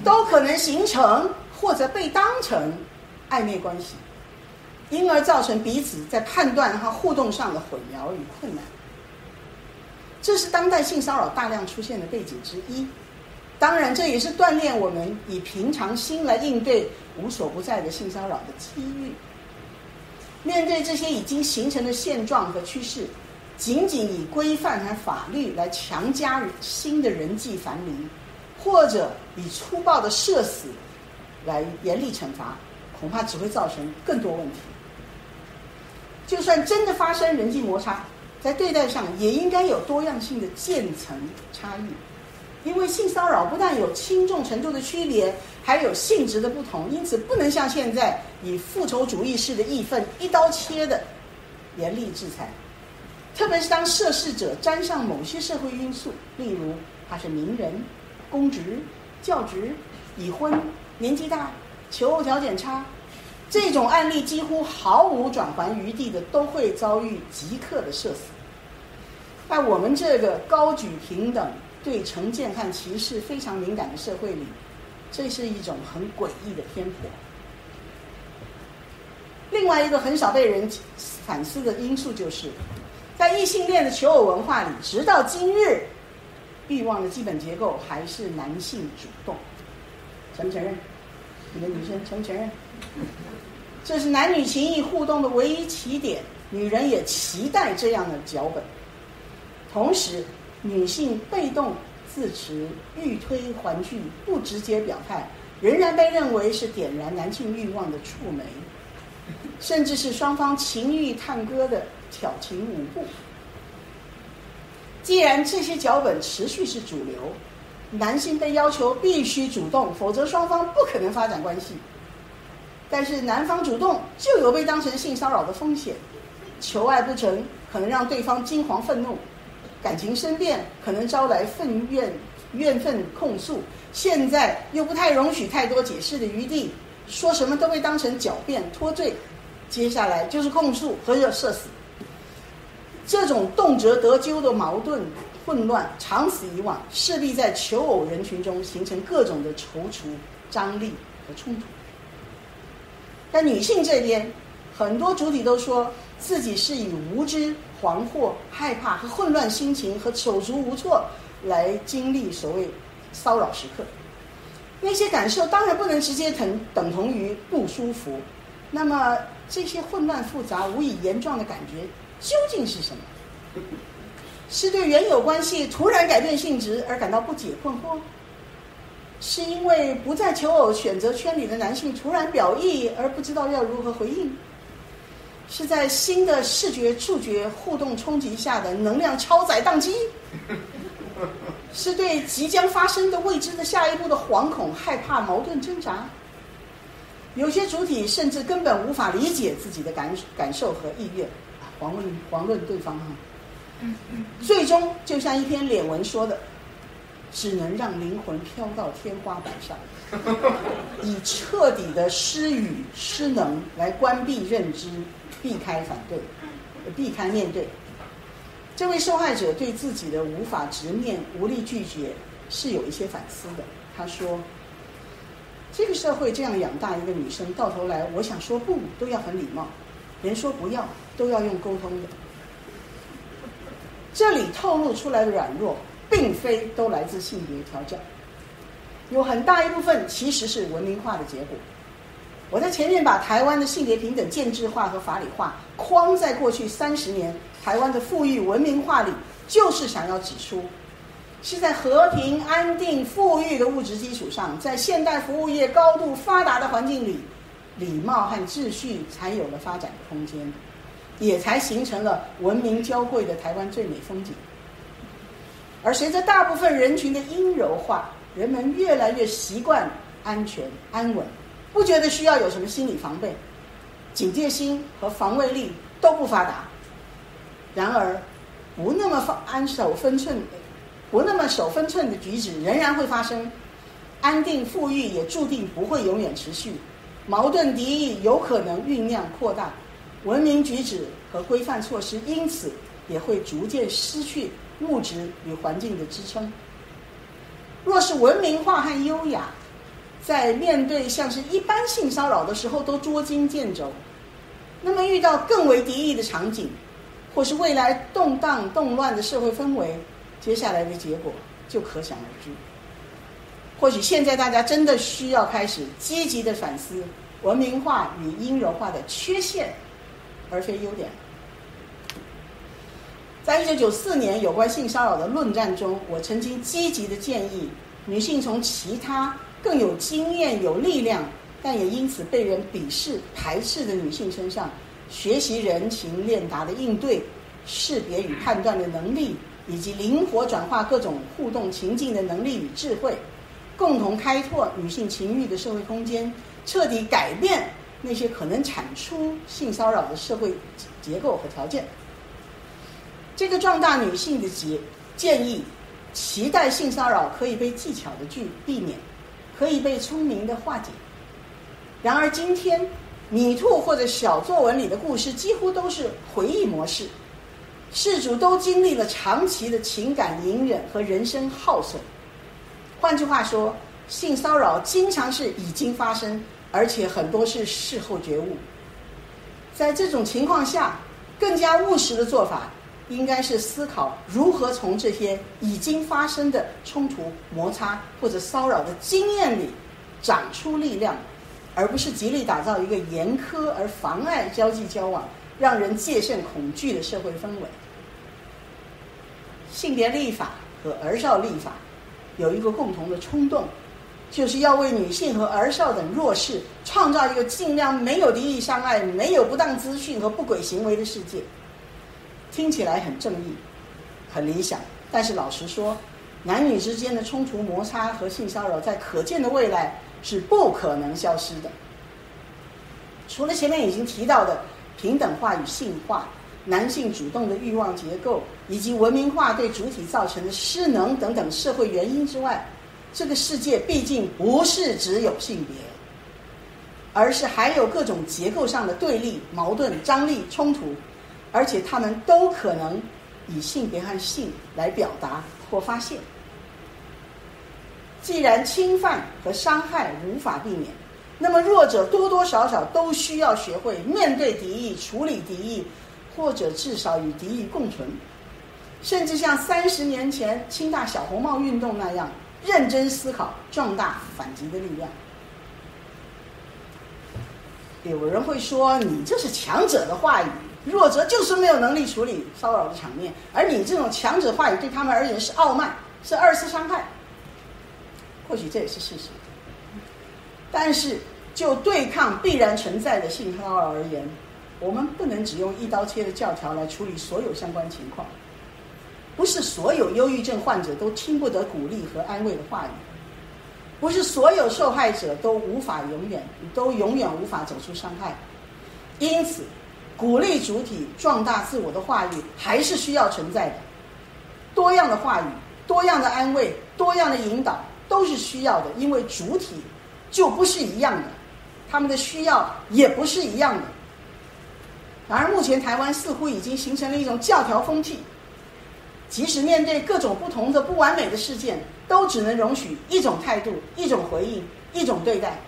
都可能形成或者被当成暧昧关系，因而造成彼此在判断和互动上的混淆与困难。这是当代性骚扰大量出现的背景之一。当然，这也是锻炼我们以平常心来应对无所不在的性骚扰的机遇。面对这些已经形成的现状和趋势，仅仅以规范和法律来强加新的人际樊篱，或者以粗暴的社死来严厉惩罚，恐怕只会造成更多问题。就算真的发生人际摩擦，在对待上也应该有多样性的渐层差异。因为性骚扰不但有轻重程度的区别，还有性质的不同，因此不能像现在以复仇主义式的义愤一刀切的严厉制裁。特别是当涉事者沾上某些社会因素，例如他是名人、公职、教职、已婚、年纪大、求偶条件差，这种案例几乎毫无转圜余地的，都会遭遇即刻的社死。在我们这个高举平等。对成见和歧视非常敏感的社会里，这是一种很诡异的偏颇。另外一个很少被人反思的因素，就是在异性恋的求偶文化里，直到今日，欲望的基本结构还是男性主动。承不承认？你们女生承不承认？这是男女情谊互动的唯一起点，女人也期待这样的脚本。同时，女性被动自持、欲推还拒、不直接表态，仍然被认为是点燃男性欲望的触媒，甚至是双方情欲探戈的挑情舞步。既然这些脚本持续是主流，男性被要求必须主动，否则双方不可能发展关系。但是男方主动就有被当成性骚扰的风险，求爱不成可能让对方惊惶愤怒，感情生变可能招来愤怨怨愤控诉。现在又不太容许太多解释的余地，说什么都被当成狡辩脱罪，接下来就是控诉和热射死。这种动辄得咎的矛盾混乱，长此以往，势必在求偶人群中形成各种的踌躇、张力和冲突。但女性这边，很多主体都说自己是以无知、惶惑、害怕和混乱心情和手足无措来经历所谓骚扰时刻。那些感受当然不能直接等等同于不舒服。那么这些混乱复杂、无以言状的感觉究竟是什么？是对原有关系突然改变性质而感到不解困惑？是因为不在求偶选择圈里的男性突然表意而不知道要如何回应，是在新的视觉触觉互动冲击下的能量超载宕机，是对即将发生的未知的下一步的惶恐、害怕、矛盾挣扎。有些主体甚至根本无法理解自己的感感受和意愿，遑论遑论对方哈。最终就像一篇脸文说的。只能让灵魂飘到天花板上，以彻底的失语失能来关闭认知，避开反对，避开面对。这位受害者对自己的无法直面、无力拒绝是有一些反思的。他说：“这个社会这样养大一个女生，到头来，我想说不都要很礼貌，连说不要都要用沟通的。这里透露出来的软弱。”并非都来自性别调教，有很大一部分其实是文明化的结果。我在前面把台湾的性别平等建制化和法理化框在过去三十年台湾的富裕文明化里，就是想要指出，是在和平、安定、富裕的物质基础上，在现代服务业高度发达的环境里，礼貌和秩序才有了发展的空间，也才形成了文明交贵的台湾最美风景。而随着大部分人群的阴柔化，人们越来越习惯安全安稳，不觉得需要有什么心理防备，警戒心和防卫力都不发达。然而，不那么放安守分寸、不那么守分寸的举止仍然会发生。安定富裕也注定不会永远持续，矛盾敌意有可能酝酿扩大，文明举止和规范措施因此也会逐渐失去。物质与环境的支撑。若是文明化和优雅，在面对像是一般性骚扰的时候都捉襟见肘，那么遇到更为敌意的场景，或是未来动荡动乱的社会氛围，接下来的结果就可想而知。或许现在大家真的需要开始积极的反思文明化与阴柔化的缺陷，而非优点。在一九九四年有关性骚扰的论战中，我曾经积极的建议女性从其他更有经验、有力量，但也因此被人鄙视、排斥的女性身上，学习人情练达的应对、识别与判断的能力，以及灵活转化各种互动情境的能力与智慧，共同开拓女性情欲的社会空间，彻底改变那些可能产出性骚扰的社会结构和条件。这个壮大女性的节建议，期待性骚扰可以被技巧的拒避免，可以被聪明的化解。然而今天，米兔或者小作文里的故事几乎都是回忆模式，事主都经历了长期的情感隐忍和人生耗损。换句话说，性骚扰经常是已经发生，而且很多是事后觉悟。在这种情况下，更加务实的做法。应该是思考如何从这些已经发生的冲突、摩擦或者骚扰的经验里长出力量，而不是极力打造一个严苛而妨碍交际交往、让人戒慎恐惧的社会氛围。性别立法和儿少立法有一个共同的冲动，就是要为女性和儿少等弱势创造一个尽量没有敌意伤害、没有不当资讯和不轨行为的世界。听起来很正义，很理想，但是老实说，男女之间的冲突摩擦和性骚扰在可见的未来是不可能消失的。除了前面已经提到的平等化与性化。男性主动的欲望结构，以及文明化对主体造成的失能等等社会原因之外，这个世界毕竟不是只有性别，而是还有各种结构上的对立、矛盾、张力、冲突，而且他们都可能以性别和性来表达或发现。既然侵犯和伤害无法避免，那么弱者多多少少都需要学会面对敌意、处理敌意。或者至少与敌意共存，甚至像三十年前清大小红帽运动那样，认真思考壮大反击的力量。有人会说：“你这是强者的话语，弱者就是没有能力处理骚扰的场面，而你这种强者话语对他们而言是傲慢，是二次伤害。”或许这也是事实，但是就对抗必然存在的性骚扰而言。我们不能只用一刀切的教条来处理所有相关情况。不是所有忧郁症患者都听不得鼓励和安慰的话语，不是所有受害者都无法永远都永远无法走出伤害。因此，鼓励主体壮大自我的话语还是需要存在的。多样的话语、多样的安慰、多样的引导都是需要的，因为主体就不是一样的，他们的需要也不是一样的。然而，目前台湾似乎已经形成了一种教条风气，即使面对各种不同的不完美的事件，都只能容许一种态度、一种回应、一种对待。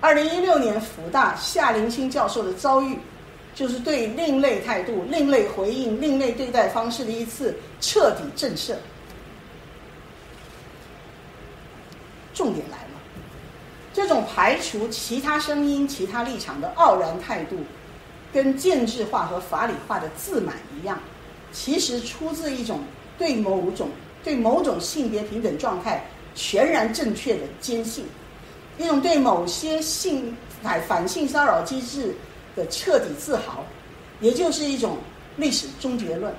二零一六年辅大夏林清教授的遭遇，就是对另类态度、另类回应、另类对待方式的一次彻底震慑。重点来了，这种排除其他声音、其他立场的傲然态度。跟建制化和法理化的自满一样，其实出自一种对某种对某种性别平等状态全然正确的坚信，一种对某些性反反性骚扰机制的彻底自豪，也就是一种历史终结论。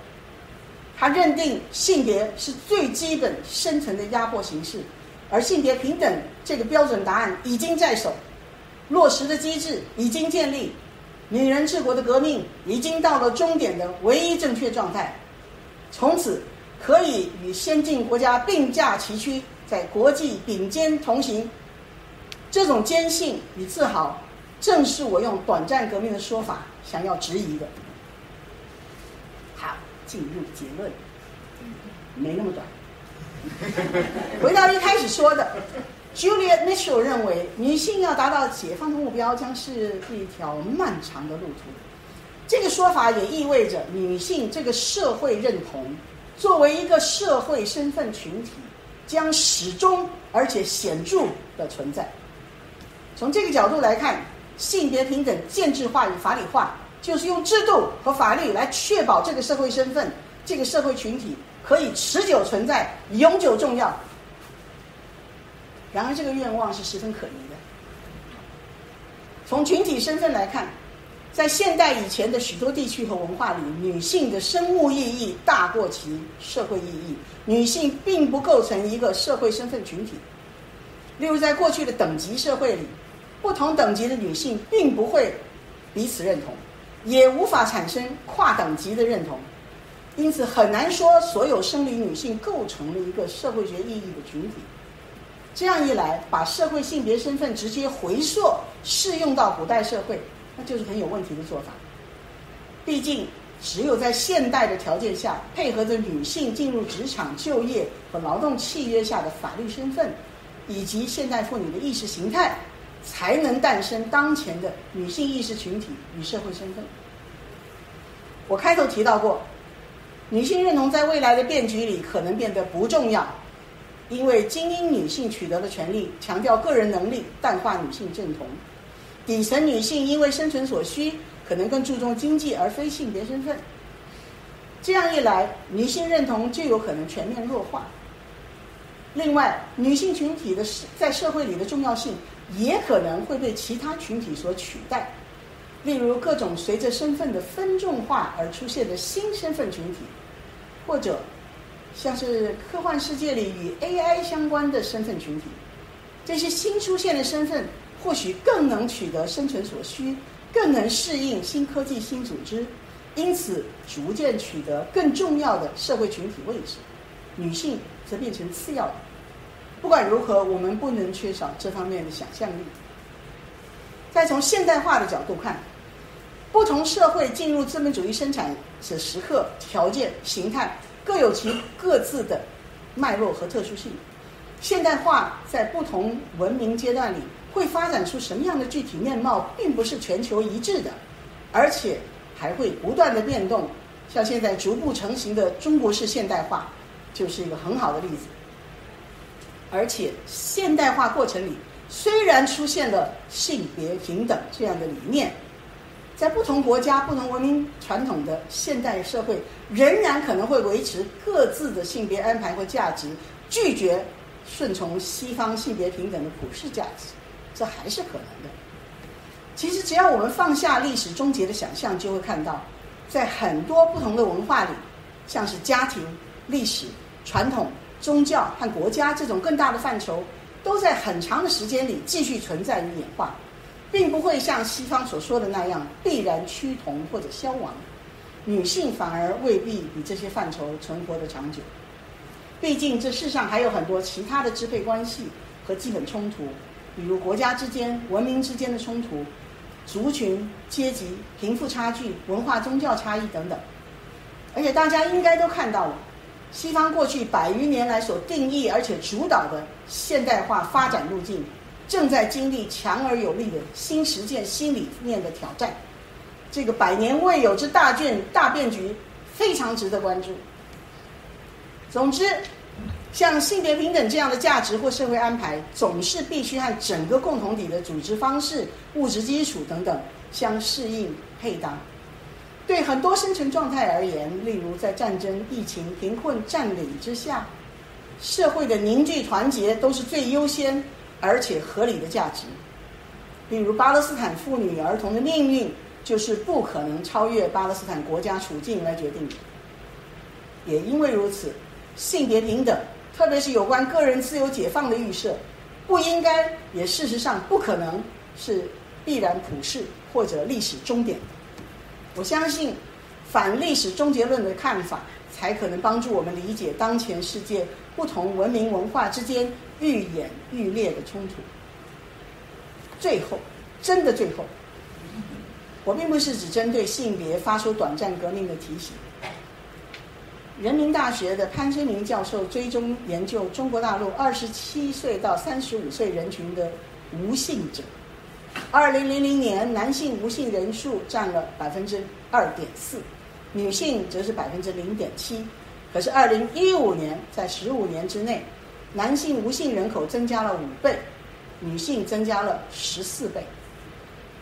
他认定性别是最基本深层的压迫形式，而性别平等这个标准答案已经在手，落实的机制已经建立。女人治国的革命已经到了终点的唯一正确状态，从此可以与先进国家并驾齐驱，在国际并肩同行。这种坚信与自豪，正是我用短暂革命的说法想要质疑的。好，进入结论，没那么短。回到一开始说的。Juliet Mitchell 认为，女性要达到解放的目标将是一条漫长的路途。这个说法也意味着，女性这个社会认同作为一个社会身份群体，将始终而且显著的存在。从这个角度来看，性别平等建制化与法理化，就是用制度和法律来确保这个社会身份、这个社会群体可以持久存在、永久重要。然而，这个愿望是十分可疑的。从群体身份来看，在现代以前的许多地区和文化里，女性的生物意义大过其社会意义。女性并不构成一个社会身份群体。例如，在过去的等级社会里，不同等级的女性并不会彼此认同，也无法产生跨等级的认同，因此很难说所有生理女性构成了一个社会学意义的群体。这样一来，把社会性别身份直接回溯适用到古代社会，那就是很有问题的做法。毕竟，只有在现代的条件下，配合着女性进入职场就业和劳动契约下的法律身份，以及现代妇女的意识形态，才能诞生当前的女性意识群体与社会身份。我开头提到过，女性认同在未来的变局里可能变得不重要。因为精英女性取得了权利，强调个人能力，淡化女性认同；底层女性因为生存所需，可能更注重经济而非性别身份。这样一来，女性认同就有可能全面弱化。另外，女性群体的在社会里的重要性也可能会被其他群体所取代，例如各种随着身份的分众化而出现的新身份群体，或者像是科幻世界里与 AI 相关的身份群体。这些新出现的身份或许更能取得生存所需，更能适应新科技、新组织，因此逐渐取得更重要的社会群体位置。女性则变成次要的。不管如何，我们不能缺少这方面的想象力。再从现代化的角度看，不同社会进入资本主义生产的时刻、条件、形态各有其各自的脉络和特殊性。现代化在不同文明阶段里会发展出什么样的具体面貌，并不是全球一致的，而且还会不断的变动。像现在逐步成型的中国式现代化。就是一个很好的例子，而且现代化过程里虽然出现了性别平等这样的理念，在不同国家、不同文明传统的现代社会，仍然可能会维持各自的性别安排或价值，拒绝顺从西方性别平等的普世价值，这还是可能的。其实，只要我们放下历史终结的想象，就会看到，在很多不同的文化里，像是家庭、历史。传统、宗教和国家这种更大的范畴，都在很长的时间里继续存在与演化，并不会像西方所说的那样必然趋同或者消亡。女性反而未必比这些范畴存活的长久。毕竟这世上还有很多其他的支配关系和基本冲突，比如国家之间、文明之间的冲突、族群、阶级、贫富差距、文化、宗教差异等等。而且大家应该都看到了。西方过去百余年来所定义而且主导的现代化发展路径，正在经历强而有力的新实践新理念的挑战。这个百年未有之大卷大变局，非常值得关注。总之，像性别平等这样的价值或社会安排，总是必须和整个共同体的组织方式、物质基础等等相适应配当。对很多生存状态而言，例如在战争、疫情、贫困占领之下，社会的凝聚团结都是最优先而且合理的价值。例如，巴勒斯坦妇女儿童的命运就是不可能超越巴勒斯坦国家处境来决定的。也因为如此，性别平等，特别是有关个人自由解放的预设，不应该也事实上不可能是必然普世或者历史终点。我相信，反历史终结论的看法，才可能帮助我们理解当前世界不同文明文化之间愈演愈烈的冲突。最后，真的最后，我并不是只针对性别发出短暂革命的提醒。人民大学的潘春明教授追踪研究中国大陆二十七岁到三十五岁人群的无性者。二零零零年，男性无性人数占了百分之二点四，女性则是百分之零点七。可是二零一五年，在十五年之内，男性无性人口增加了五倍，女性增加了十四倍。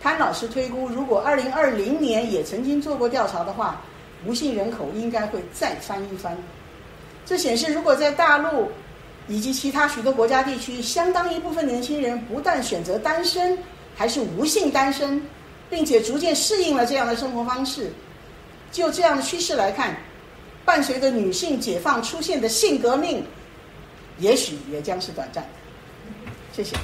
潘老师推估，如果二零二零年也曾经做过调查的话，无性人口应该会再翻一番。这显示，如果在大陆以及其他许多国家地区，相当一部分年轻人不但选择单身。还是无性单身，并且逐渐适应了这样的生活方式。就这样的趋势来看，伴随着女性解放出现的性革命，也许也将是短暂的。谢谢。